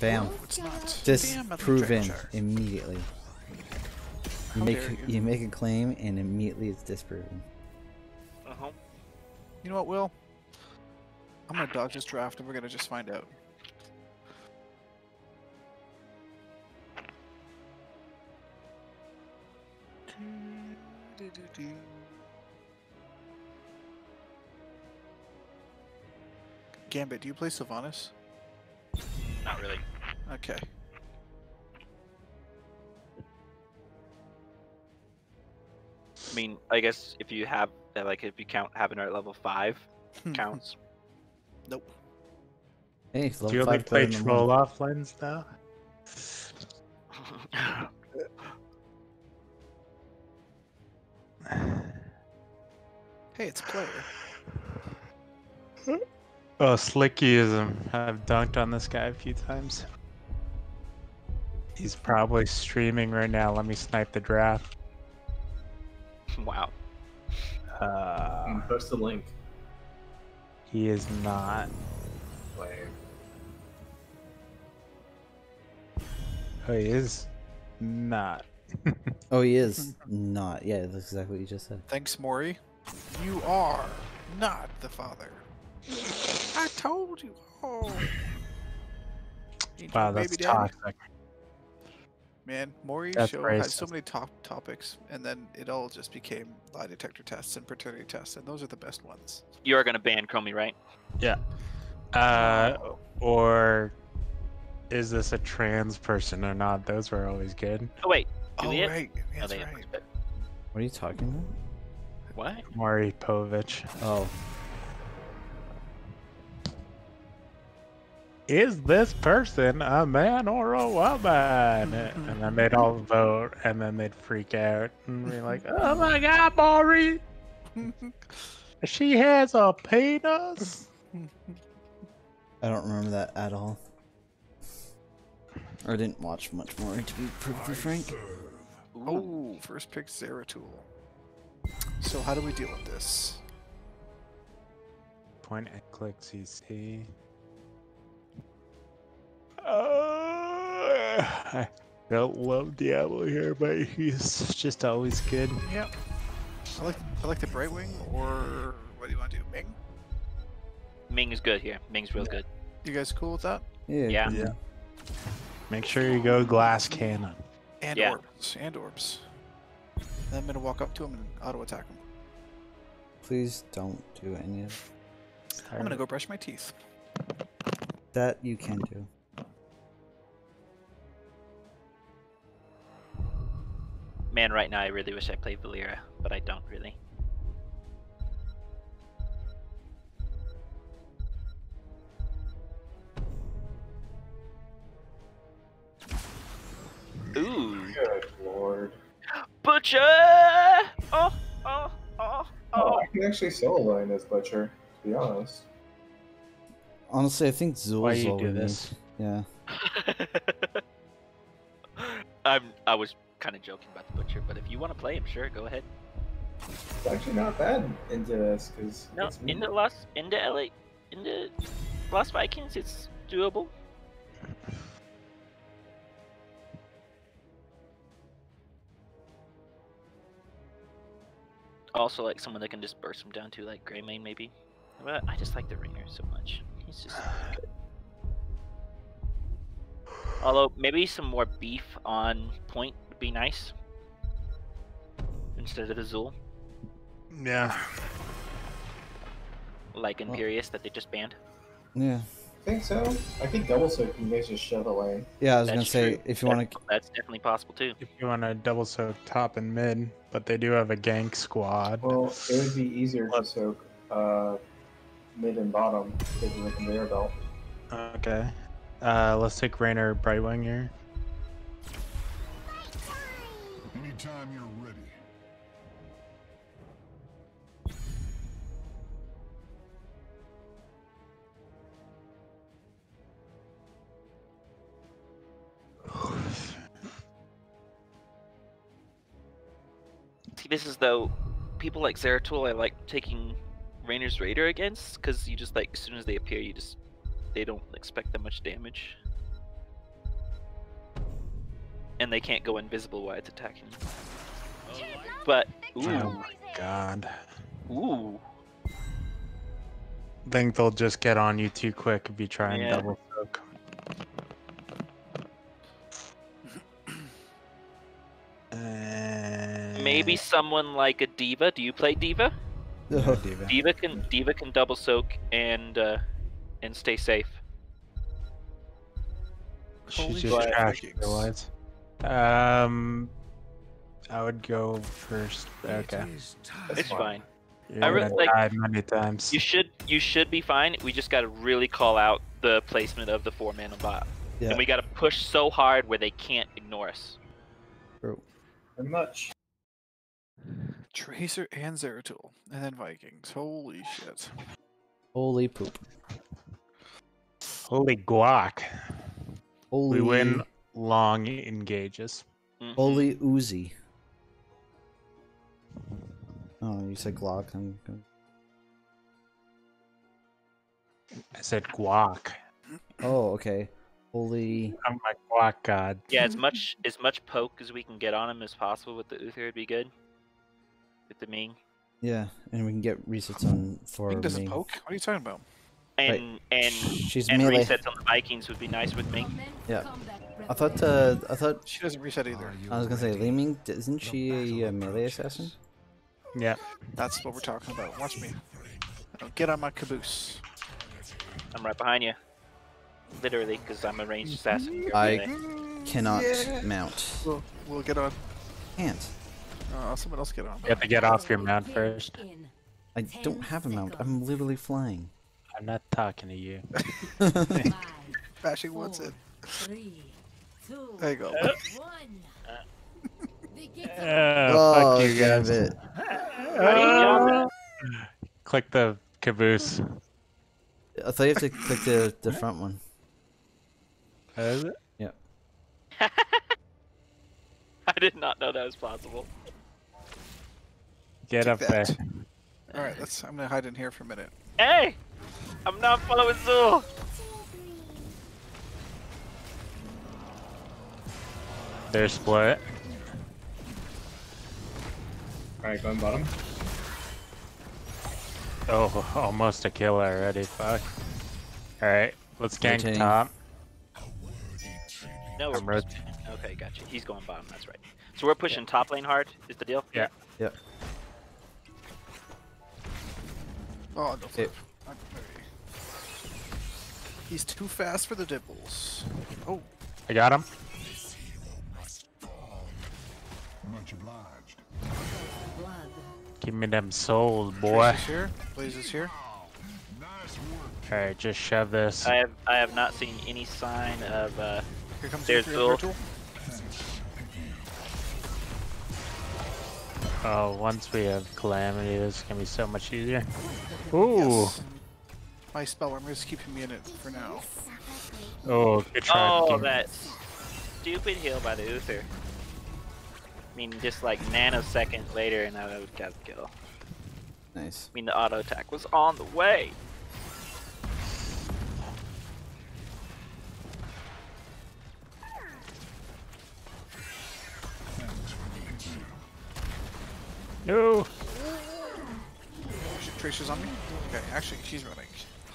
Bam. No, it's not. Disproven immediately. You make you. you. make a claim and immediately it's disproven. Uh-huh. You know what, Will? I'm gonna dodge this draft and we're gonna just find out. Gambit, do you play Sylvanas? Not really. Okay. I mean, I guess if you have uh, like if you count having her at level five counts. Nope. Hey, Do you only play troll off lens now? Hey, it's player. Oh, Slickyism. I've dunked on this guy a few times. He's probably streaming right now. Let me snipe the draft. wow. Uh, Mm, Post the link. he is not. Player. Oh, he is not. Oh, he is not. Yeah, that's exactly what you just said. Thanks, Maury. You are not the father. I told you. Oh. Wow, that's baby daddy. toxic. Man, Maury's That's show had so many top topics, and then it all just became lie detector tests and paternity tests, and those are the best ones. You are gonna ban Comey, right? Yeah. Uh, Oh, or is this a trans person or not? Those were always good. Oh wait. Do oh, we right. Oh, That's they have right. What are you talking about? What? Maury Povich. Oh, Is this person a man or a woman? and then they'd all vote, and then they'd freak out and be like, "Oh my God, Maury, she has a penis." I don't remember that at all. Or didn't watch much more, to be perfectly frank. Oh, first pick Zeratul. So how do we deal with this? Point and click CC. Uh, I don't love Diablo here, but he's just always good. Yep. I like I like the Brightwing, or what do you want to do, Ming? Ming is good here. Ming's real good. You guys cool with that? Yeah. Yeah. Yeah. Make sure you go glass cannon. And Yeah. orbs. And orbs. Then I'm gonna walk up to him and auto attack him. Please don't do any of I'm gonna go brush my teeth. that. You can do. Man, right now I really wish I played Valeera, but I don't really. Ooh, Good lord. Butcher! Oh, oh, oh, Oh, oh. I can actually solo line this butcher, to be honest. Honestly, I think Xul's Why you all do we need. this? Yeah. I'm. I was kind of joking about the butcher, but if you want to play him, sure, go ahead. It's actually not bad into this, because No, in the Lost, in the LA, in the Lost Vikings, it's doable. Also, like someone that can just burst him down to like Greymane, maybe. But I just like the ringer so much. He's just good. Although maybe some more beef on point would be nice instead of the Azul, Yeah. like Well- Imperius that they just banned. Yeah. I think so. I think double soak you guys just shove away. Yeah, I was gonna That's say true. if you want to. that's definitely possible too. If you want to double soak top and mid, but they do have a gank squad. Well, it would be easier to soak uh, mid and bottom because of the conveyor belt. Okay. Uh, let's take Raynor Brightwing here. Anytime you're ready. See, this is though people like Zeratul I like taking Raynor's Raider against because you just like as soon as they appear, you just they don't expect that much damage. And they can't go invisible while it's attacking you. But Oh my god. ooh, Think they'll just get on you too quick if you try and Yeah. double soak. Maybe someone like a D.Va. Do you play D.Va? No, D.Va. D.Va can D.Va can double soak and uh, and stay safe. She's Holy just shit, trash Vikings. Otherwise. Um, I would go first. Okay. That's It's fine. fine. You're I really gonna like- die many times. You should you should be fine. We just gotta really call out the placement of the four mana bot, Yeah. and we gotta push so hard where they can't ignore us. True. Very much. Tracer and Zeratul, and then Vikings. Holy shit. Holy poop. Holy guac. Holy. We win long engages. Mhm. Holy Uzi. Oh, you said Glock. I'm good. I said guac. Oh, okay. Holy. I'm my guac god. Yeah, as much as much poke as we can get on him as possible with the Uther would be good. With the Ming. Yeah, and we can get resets on for Ming doesn't Ming. poke? What are you talking about? And and She's and melee. resets on the Vikings would be nice with Ming. Yeah. I thought. Uh, I thought. She doesn't reset either. I was gonna say Li Ming. Isn't she a uh, melee assassin? Yeah. That's what we're talking about. Watch me. Now get on my caboose. I'm right behind you. Literally, because I'm a ranged assassin. You're I melee. cannot Yeah. mount. We'll, we'll get on. Can't. Uh, someone else get on. You have to get off your mount first. I don't have a mount. I'm literally flying. I'm not talking to you. Bashing wants it. Three, two, There you go. one. Oh, fuck you damn guys. it. How do you jump Click the caboose. I thought you have to click the, the front one. Is it? I did not know that was possible. Get Take up that. there. All right, let's. I'm gonna hide in here for a minute. Hey! I'm not following Xul! They're split. Alright, going bottom. Oh, almost a kill already. Fuck. Alright, let's gank Rotating. top. No, we're I'm red. Okay, gotcha. He's going bottom, that's right. So we're pushing top lane hard, is the deal? Yeah. Yep. Oh, no flip. He's too fast for the dibbles. Oh, I got him. Much obliged. Give me them souls, boy. Trace is here. Blaze is here. Alright, just shove this. I have I have not seen any sign of uh Here comes There's the Xul. Oh, once we have Calamity, this is gonna be so much easier. Ooh. Yes. My spell armor is keeping me in it for now. Oh, good try. Oh that stupid heal by the Uther. I mean just like nanosecond later and I would have got the kill. Nice. I mean the auto attack was on the way. No. Sh- Tracer's on me. Okay, actually, she's running.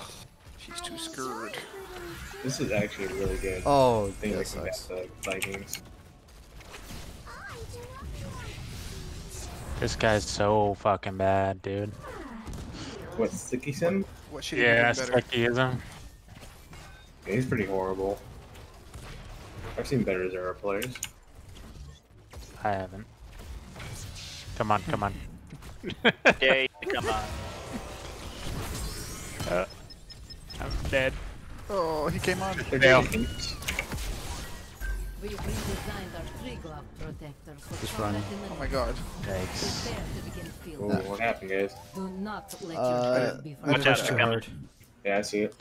She's too scared. This is actually really good. Oh, I think that that sucks. Vikings. This guy's so fucking bad, dude. What, Sticky Sim? What should he Yeah, be doing better? Yeah, he's pretty horrible. I've seen better Zera players. I haven't. Come on, come on. Yay, come on. Uh, I'm dead. Oh, he came on. They're Fail. getting- We redesigned our Triglav protector for Just combat running. Oh my god. Thanks. Prepare to begin what happened, guys? Do not let your Uh, dread be I Watch out, too hard. Yeah, I see it.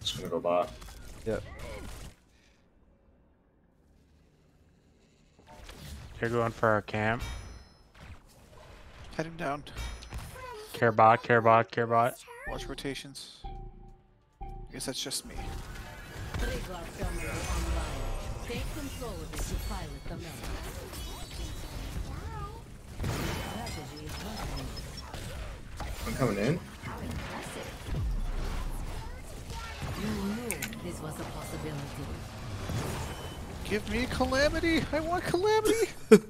Just gonna go bot. Yep. They're going for our camp. Head him down. Care bot, care bot, care bot. Watch rotations. I guess that's just me. Triglav online. Take control of it to pilot the mech. Strategy is working. I'm coming in. You knew this was a possibility. Give me calamity. I want calamity.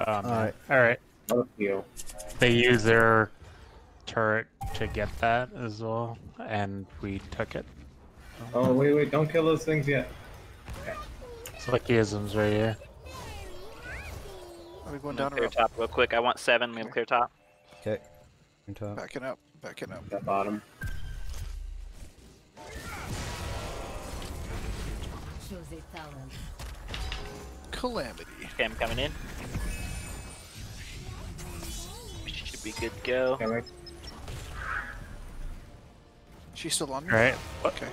Oh. Alright. All right. They use their turret to get that as well, and we took it. Oh wait, wait! Don't kill those things yet. Slickisms right here. Are we going I'm down gonna or clear top real quick. I want seven. I'm gonna clear top. Okay. On top. Backing up. Backing up. That bottom. Shows a talent. Calamity. Okay, I'm coming in. Should be good to go. Yeah, right. She's still on me? All right. Okay.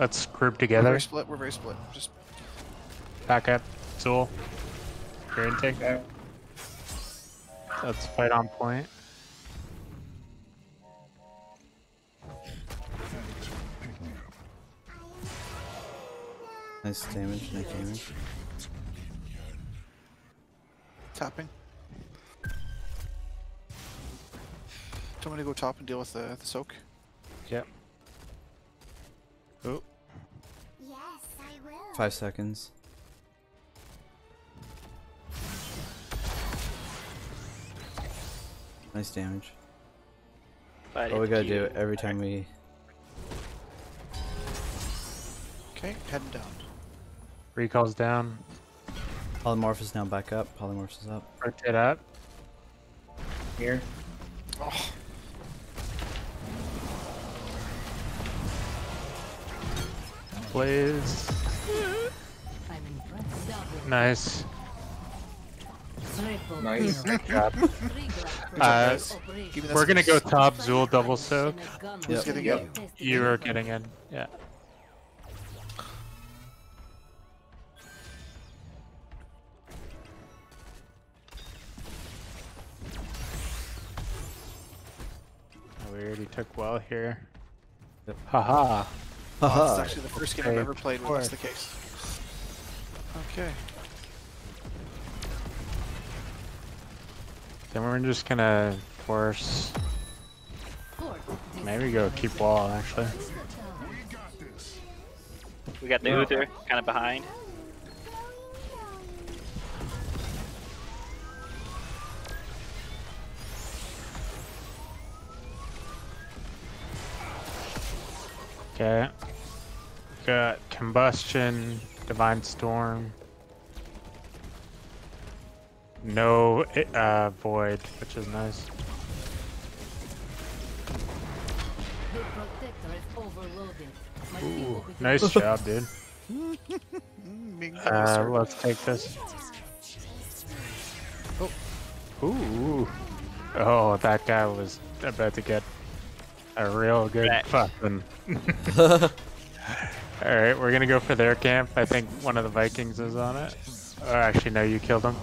Let's group together. We're together. very split. We're very split. Just Back up. Xul. Your intake. Okay. Let's fight on point. Pick me up. Nice damage, nice damage. tapping. Do you want me to go top and deal with the, the soak? Yep. Oh, Yes, I will. Five seconds. Nice damage. But we gotta do every time we. Okay, heading down. recall's down. Polymorph is now back up. Polymorph is up. Rotate up. Here. Oh, Blaze. I'm impressed. Double. Nice. Nice. kill. Job. Three glass Uh, operation. give me that We're gonna go top Xul double soak. Who's getting Yep. You are getting in. Yeah. We already took well here. Yep. Haha. Oh, this is actually the first game I've ever played where that's the case. Okay. Then we're just gonna force. Maybe go keep wall actually. We got this. We got the Yeah. Uther kind of behind. Okay. Got combustion, divine storm. No uh, void, which is nice. The protector is overloaded. My Ooh, nice job, dude. Uh, let's take this. Oh. Ooh. Oh, that guy was about to get a real good Right. fucking. Alright, we're gonna go for their camp. I think one of the Vikings is on it. Oh, actually, no, you killed him.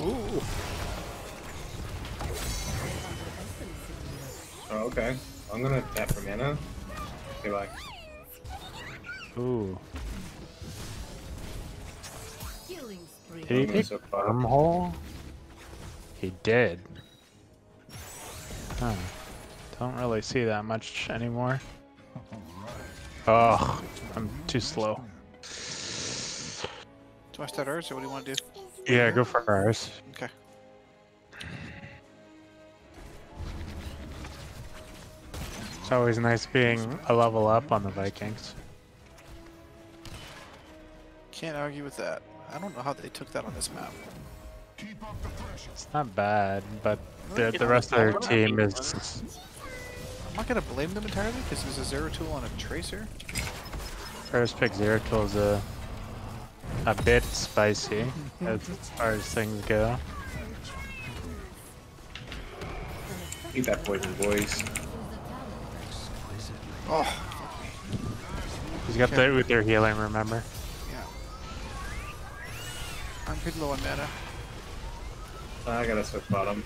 Ooh. Oh, okay. I'm gonna tap for mana. Okay, bye. Ooh. killing. Did he I'm gonna take soak bottom. wormhole? He did. Huh. Don't really see that much anymore. Oh, I'm too slow. Do I start ours or what do you want to do? Yeah, go for ours. Okay. It's always nice being a level up on the Vikings. Can't argue with that. I don't know how they took that on this map. Keep up the pressure. It's not bad, but the, the rest of their team is. I'm not gonna blame them entirely because there's a Zeratul on a tracer. First pick Zero Tool's a, a bit spicy as far as things go. Eat that poison, boys. Oh, He's got the Uther healing, remember? yeah. I'm pretty low on mana. I gotta switch bottom.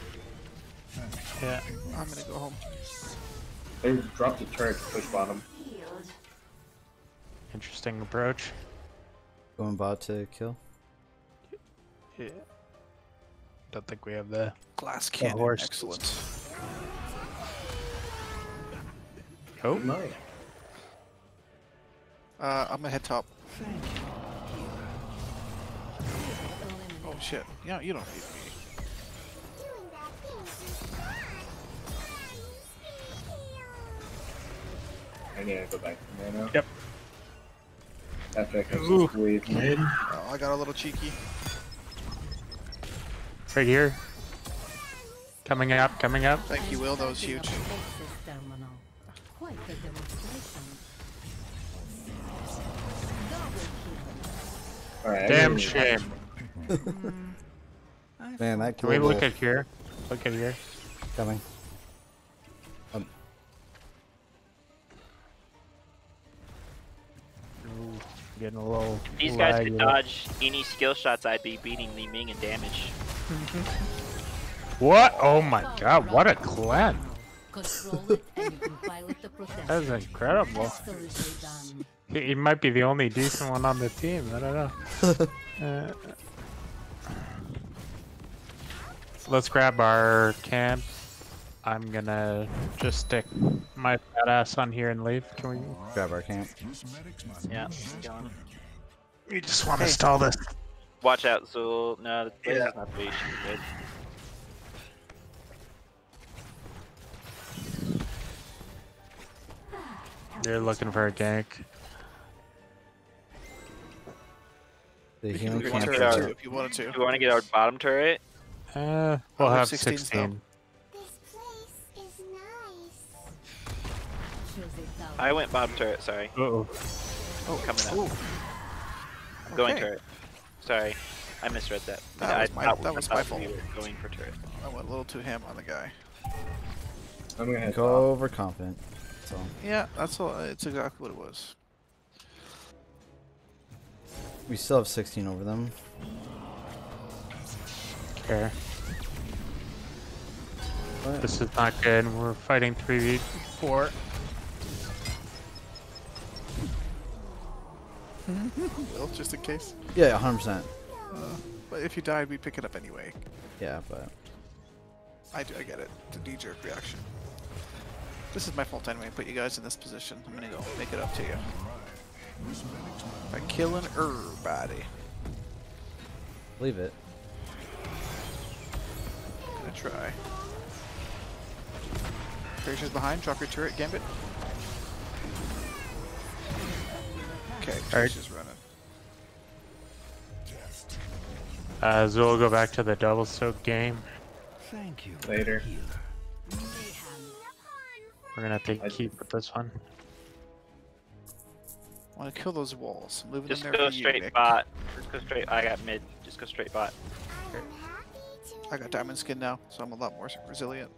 Yeah. I'm gonna go home. They dropped the turret to push bottom. Interesting approach. Going bot to kill. Yeah. Don't think we have the. Glass cannon. horse. Excellent. Oh, my. Uh, I'm gonna head top. Oh shit. Yeah, you don't need me. I need to go back to mana. Yep. After I catch Ooh. this mid. Oh, I got a little cheeky. Right here. Coming up, coming up. Thank you, Will. That was huge. Terminal. Quite a demonstration. Double kill. Alright. Damn shame. Hmm. Man, that Can we kill look at here? Look at here. coming. Getting a little. These guys could dodge any skill shots. I'd be beating Li Ming in damage. What? Oh my god, what a cleanse. Control it and you can pilot the protection. That is incredible. He, he might be the only decent one on the team. I don't know. Uh, let's grab our camp. I'm gonna just stick my fat ass on here and leave. Can we? grab our camp. This medic's my Yeah. best Gone. We just want to stall this. Watch out, Xul. No, the place Yeah. is not patient. Good. They're looking for a gank. The We healing can camp. turn get it our- too if you wanted to. Do we want to get our bottom turret? Uh, we'll we have have 16 I went bottom turret. Sorry. Uh oh. Oh, Coming up. Ooh. Going Okay. turret. Sorry. I misread that. That I was my- thought- that was my fault. were Going for turret. I went a little too ham on the guy. I'm gonna Go top. overconfident. So Yeah, that's all. It's exactly what it was. we still have 16 over them. Okay. But This is not good. We're fighting 3v4. Will, just in case. yeah, 100%. Uh, but if you died, we pick it up anyway. Yeah, but I do. I get it. The knee-jerk reaction. This is my fault anyway. Put you guys in this position. I'm gonna go make it up to you by killing everybody. leave it. Gonna try. Tracer's behind. Drop your turret, Gambit. Okay, Tracer's running. Uh, Xul will go back to the double soak game. Thank you. Later. We're gonna have to I- keep with this one. Want to kill those walls? I'm moving Just in there go for you, straight Nick. bot. Just go straight. I got mid. Just go straight bot. I'm happy to. I got diamond skin now, so I'm a lot more resilient.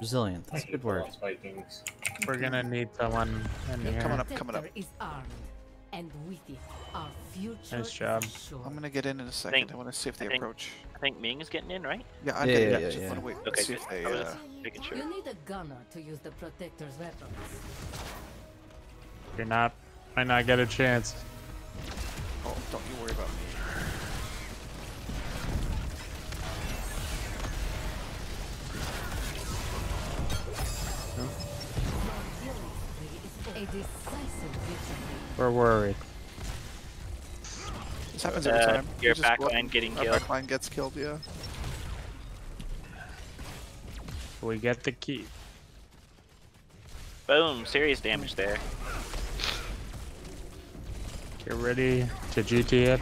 Resilient. That's a good word. Vikings. We're gonna need someone in Yeah, here. coming up, coming up. Is armed, and with it, our future Nice job. assured. I'm gonna get in in a second. Think- I want to see if I they think- approach. I think Ming is getting in, right? Yeah, I'm Yeah, getting yeah, in. yeah, Just yeah. want to wait. Okay, see good. if they. I was Uh, making sure. You need a gunner to use the protector's weapons. You're not. Might not get a chance. oh, don't you worry about me. We're worried. This happens every Uh, time. your We just go up backline and getting our killed. backline gets killed. Yeah. We get the key. Boom. Serious damage there. Get ready to GT it.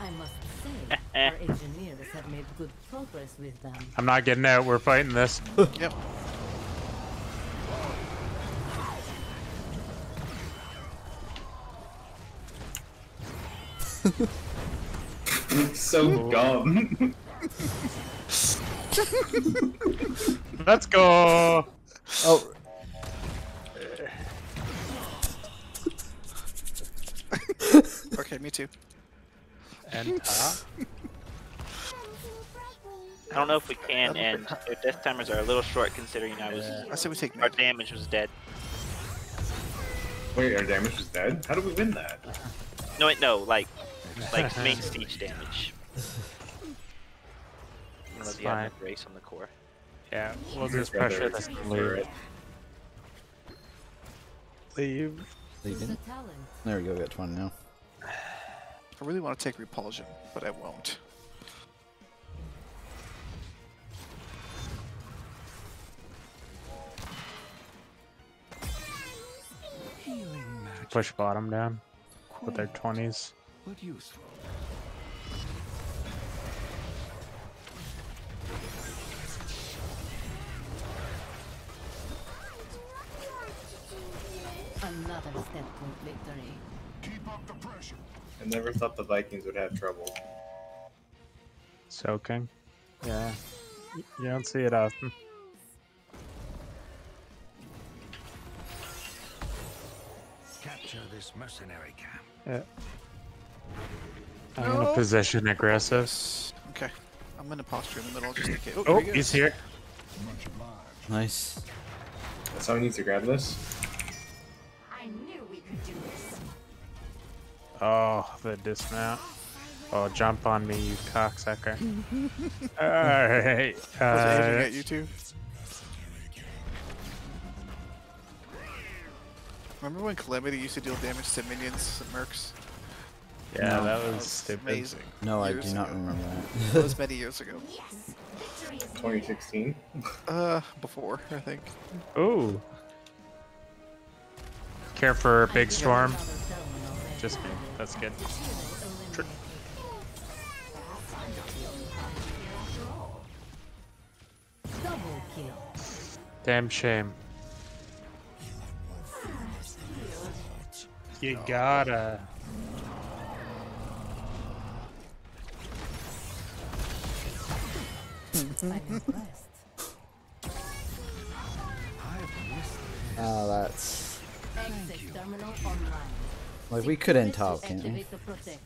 I must say, our engineers have made good progress with them. I'm not getting out. We're fighting this. Yep. so dumb. Let's go. Oh, Okay, me too. And uh, I don't know if we can, and their death timers are a little short considering I was. I say we take Our damage was dead. Wait, our damage was dead? How did we win that? No, wait, no, like, like main stage damage. Unless you have fine. no grace on the core. Yeah, we'll just pressure this prefer leave. Leave. Leaving. There we go. We got 20 now. I really want to take repulsion, but I won't. Push bottom down with their 20s. But useful. Another step toward victory. Keep up the pressure. I never thought the Vikings would have trouble. Soaking. Yeah. You don't see it often. Capture this mercenary camp. Yeah. I'm gonna position aggressive. Yes. Okay. I'm gonna posture in the middle just in case. Oh, Oh, he he's here. Much obliged. Nice. Someone needs to grab this. I knew we could do this. Oh, the dismount. Oh, jump on me, you cocksucker. Alright. I was aiming Uh, at you too. Remember when Calamity used to deal damage to minions and mercs? Yeah, No. that That was was stupid. amazing. No, I do not ago. remember That that. was many years ago. Yes. 2016. Uh, before I think. Ooh. Care for a big storm. Another terminal ready. Just me. That's good. Tr- Damn shame. You gotta. I'm impressed. Oh, that's Access terminal online. like we could end Request top, to can't we? activate.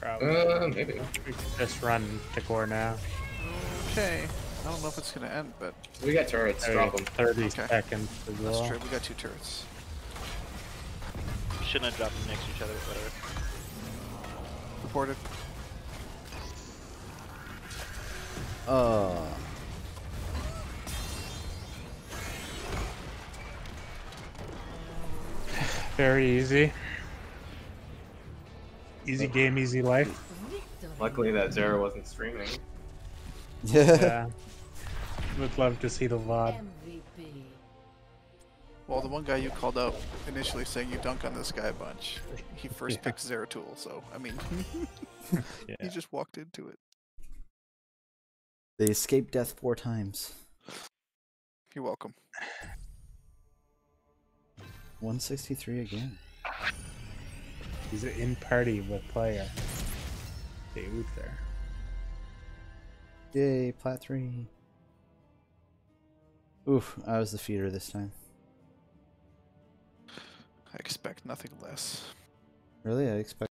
Probably. Uh, maybe. We can just run to core now. Okay. I don't know if it's gonna end, but We got turrets. Drop them. 30 Okay. seconds as well. that's true. We got two turrets. Shouldn't have dropped them next to each other, but whatever. Reported. Oh. Very easy. Easy game, easy life. Luckily that Zara wasn't streaming. Yeah. Would love to see the VOD. Well, the one guy you called out initially saying you dunk on this guy a bunch. He first Yeah. picked Zeratul, so I mean, he just walked into it. They escaped death four times. You're welcome. 163 again. He's in party with player. The there. Yay, plat three. Oof, I was the feeder this time. I expect nothing less. Really? I expect.